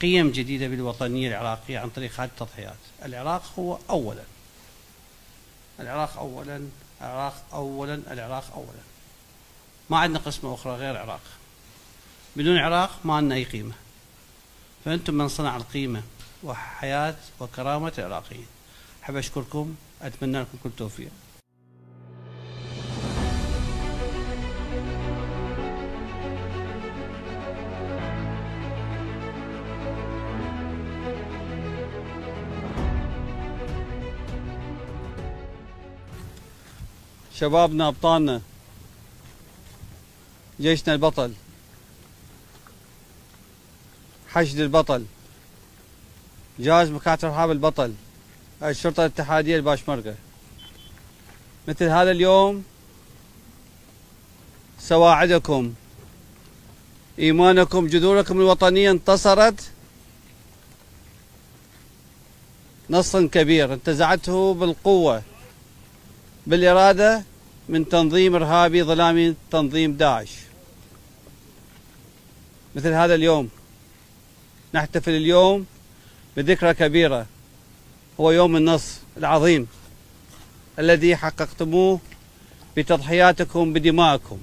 قيم جديدة بالوطنية العراقية عن طريق هذه التضحيات. العراق هو أولا. العراق أولا العراق أولا العراق أولا. ما عندنا قسمة أخرى غير العراق. بدون العراق ما عندنا أي قيمة. فأنتم من صنع القيمة وحياة وكرامة العراقيين. أحب أشكركم أتمنى لكم كل توفيق. شبابنا أبطالنا جيشنا البطل حشد البطل جهاز مكاتب ارهاب البطل الشرطة الاتحادية الباشمركة. مثل هذا اليوم سواعدكم إيمانكم جذوركم الوطنية انتصرت نصا كبير انتزعته بالقوة. بالإرادة من تنظيم إرهابي ظلامي تنظيم داعش. مثل هذا اليوم نحتفل اليوم بذكرى كبيرة هو يوم النصر العظيم الذي حققتموه بتضحياتكم بدمائكم